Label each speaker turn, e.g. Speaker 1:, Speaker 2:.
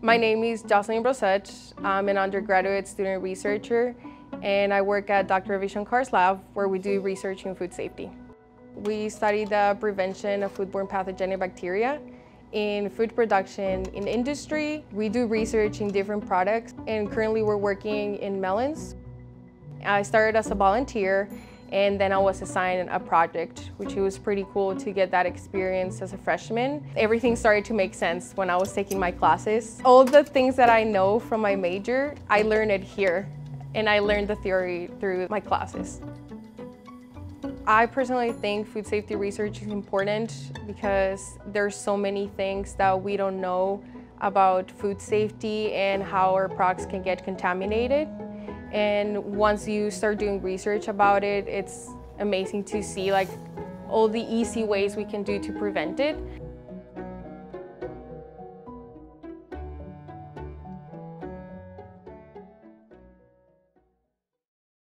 Speaker 1: My name is Jocelyn Rossete. I'm an undergraduate student researcher and I work at Dr. Ravishankar's lab where we do research in food safety. We study the prevention of foodborne pathogenic bacteria in food production in industry. We do research in different products and currently we're working in melons. I started as a volunteer and then I was assigned a project, which was pretty cool to get that experience as a freshman. Everything started to make sense when I was taking my classes. All the things that I know from my major, I learned it here, and I learned the theory through my classes. I personally think food safety research is important because there's so many things that we don't know about food safety and how our products can get contaminated. And once you start doing research about it, it's amazing to see like all the easy ways we can do to prevent it.